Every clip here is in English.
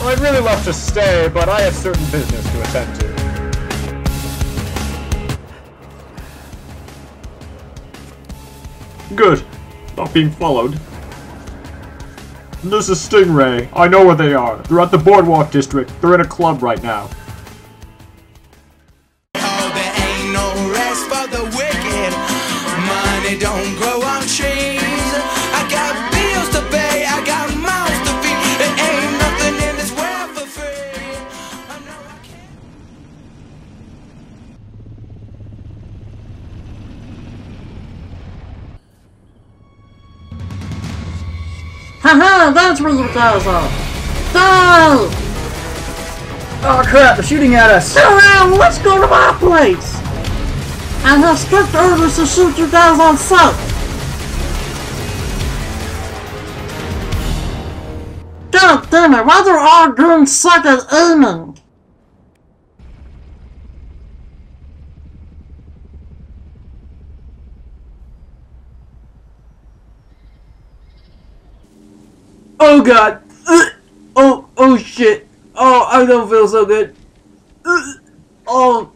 I'd really love to stay, but I have certain business to attend to. Good. Not being followed. This is Stingray. I know where they are. They're at the Boardwalk District. They're in a club right now. Oh, Haha, that's where you guys are! Die! Oh crap, they're shooting at us! Around, let's go to my place! I have strict orders to shoot you guys on sight! God damn it, why they're all doing such as aiming? Oh god! Oh, oh shit! Oh, I don't feel so good. Oh.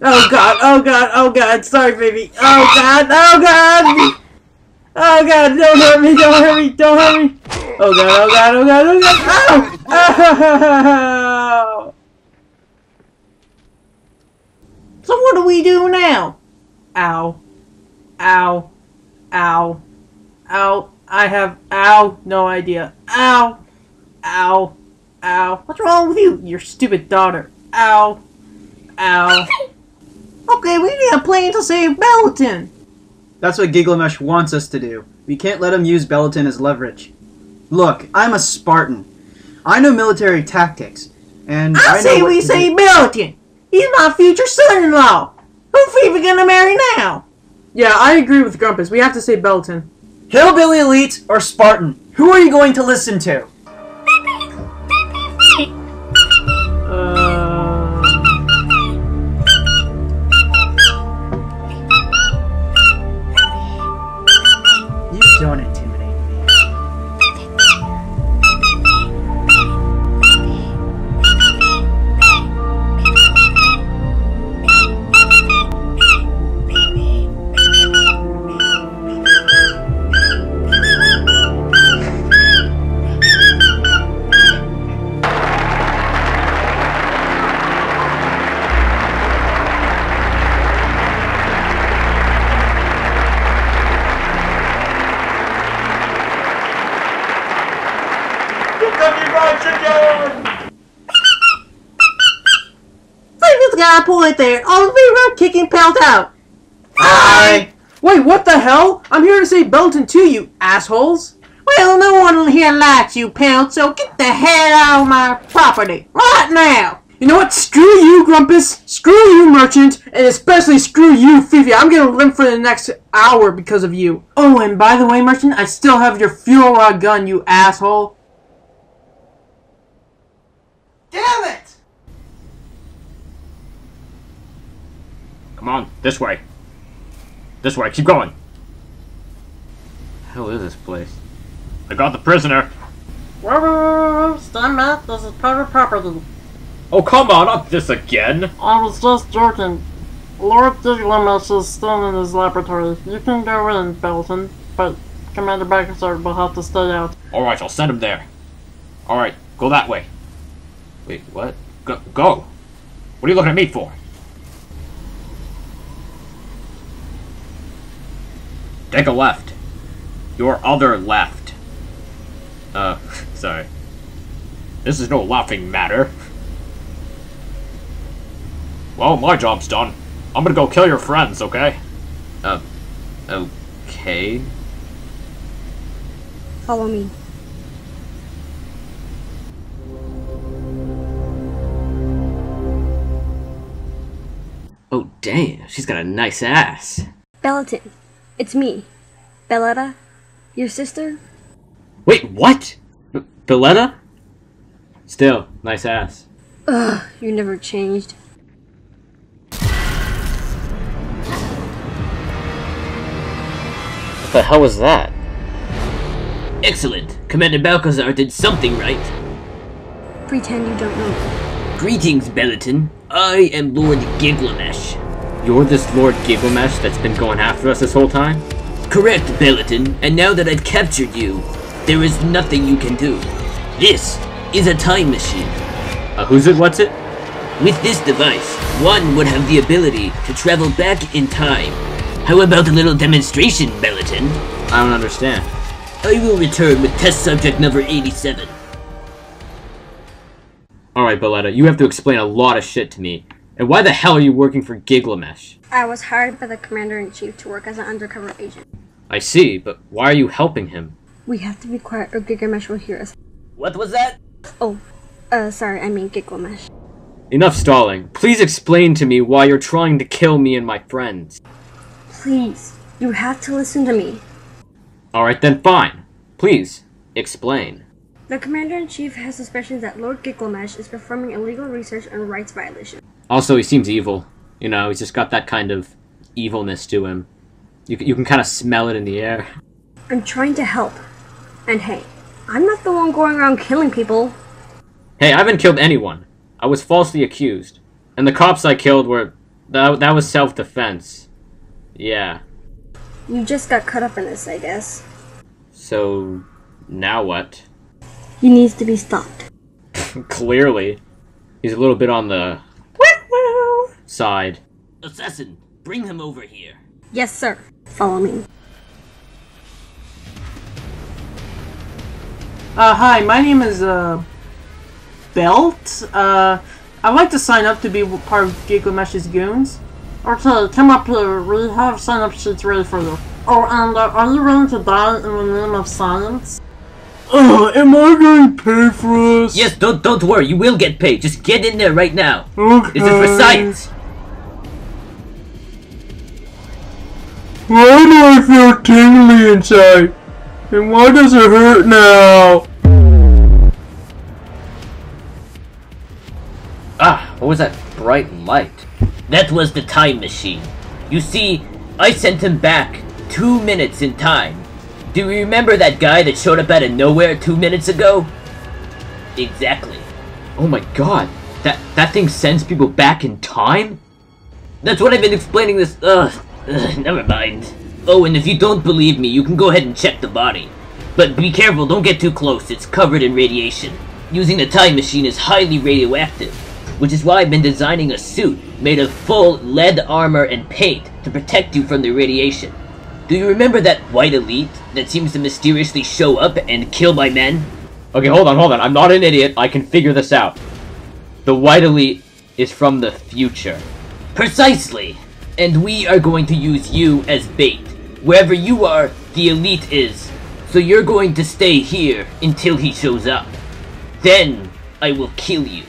Oh god, oh god, oh god, sorry baby. Oh god, oh god! Oh god, don't hurt me, don't hurt me, don't hurt me! Oh god, oh god, oh god, oh god! Ow! So what do we do now? Ow. Ow. Ow. Ow. I have ow. No idea. Ow. Ow. Ow. What's wrong with you? Your stupid daughter. Ow. Ow. Okay, we need a plan to save Bellatin! That's what Giglemesh wants us to do. We can't let him use Bellatin as leverage. Look, I'm a Spartan. I know military tactics, and I, I, know say what we to save do. Bellatin! He's my future son-in-law! Who Phoebe gonna marry now? Yeah, I agree with Grumpus. We have to say Belton. Hillbilly Elite or Spartan? Who are you going to listen to? Uh. You don't intimidate Phoebe's got a point there. All we were kicking Pelt out. Aye. Wait, what the hell? I'm here to say Belton to you, assholes. Well, no one here likes you, Pelt, so get the hell out of my property. Right now! You know what? Screw you, Grumpus. Screw you, Merchant. And especially screw you, Fifi. I'm gonna limp for the next hour because of you. Oh, and by the way, Merchant, I still have your fuel rod gun, you asshole. Come on, this way. This way, keep going. hell is this place? I got the prisoner. Whoa, whoa, whoa, whoa, stand back. This is private property. Oh, come on, not this again. I was just joking. Lord Diglemesh is still in his laboratory. You can go in, Belton, but Commander Baggersard will have to stay out. Alright, I'll send him there. Alright, go that way. Wait, what? Go, go. What are you looking at me for? Take a left. Your other left. Uh, sorry. This is no laughing matter. Well, my job's done. I'm gonna go kill your friends, okay? Uh, okay. Follow me. Oh, damn, she's got a nice ass. Bellatin, it's me. Belletta, your sister? Wait, what? B- Belletta? Still, nice ass. Ugh, you never changed. What the hell was that? Excellent. Commander Balcazar did something right. Pretend you don't know. Greetings, Bellatin. I am Lord Giglamesh. You're this Lord Gilgamesh that's been going after us this whole time? Correct, Bellatin, and now that I've captured you, there is nothing you can do. This is a time machine. Uh, who's it? What's it? With this device, one would have the ability to travel back in time. How about a little demonstration, Bellatin? I don't understand. I will return with test subject number 87. Alright, Belletta, you have to explain a lot of shit to me. And why the hell are you working for Giglamesh? I was hired by the Commander-in-Chief to work as an undercover agent. I see, but why are you helping him? We have to be quiet or Gigamesh will hear us. What was that? Oh, uh, sorry, I mean Gigamesh. Enough stalling. Please explain to me why you're trying to kill me and my friends. Please, you have to listen to me. Alright then, fine. Please, explain. The Commander-in-Chief has suspicions that Lord Gilgamesh is performing illegal research and rights violations. Also, he seems evil. You know, he's just got that kind of evilness to him. You, you can kind of smell it in the air. I'm trying to help. And hey, I'm not the one going around killing people. Hey, I haven't killed anyone. I was falsely accused. And the cops I killed were... That, that was self-defense. Yeah. You just got caught up in this, I guess. So... Now what? He needs to be stopped. Clearly. He's a little bit on the... side. Assassin, bring him over here. Yes, sir. Follow me. Uh, hi, my name is, uh, Belt. Uh, I'd like to sign up to be part of Giglamesh's goons. Okay, come up here. We have sign-up sheets ready for you. Oh, and uh, are you willing to die in the name of science? Uh, am I going to pay for this? Yes, don't don't worry, you will get paid. Just get in there right now. Okay. This is for science. Why do I feel tingly inside? And why does it hurt now? Ah, what was that bright light? That was the time machine. You see, I sent him back two minutes in time. Do you remember that guy that showed up out of nowhere two minutes ago? Exactly. Oh my god. That, that thing sends people back in time? That's what I've been explaining this. Ugh, ugh, never mind. Oh, and if you don't believe me, you can go ahead and check the body. But be careful, don't get too close, it's covered in radiation. Using the time machine is highly radioactive, which is why I've been designing a suit made of full lead armor and paint to protect you from the radiation. Do you remember that white elite that seems to mysteriously show up and kill my men? Okay, hold on, hold on. I'm not an idiot. I can figure this out. The White Elite is from the future. Precisely! And we are going to use you as bait. Wherever you are, the elite is. So you're going to stay here until he shows up. Then I will kill you.